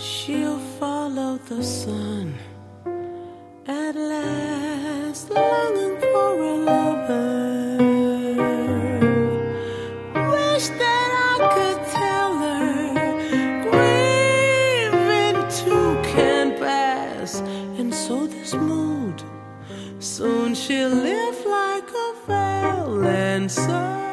She'll follow the sun at last, longing for a lover. Wish that I could tell her, grieving too can pass, and so this mood soon she'll live like a veil and so.